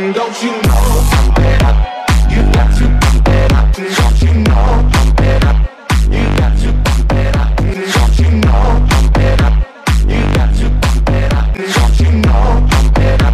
Don't you know? Pump it up. You got to pump it up. Don't you know? Pump it up. You got to pump it up. Don't you know? Pump it up. You got to pump it up. Don't you know? Pump it up.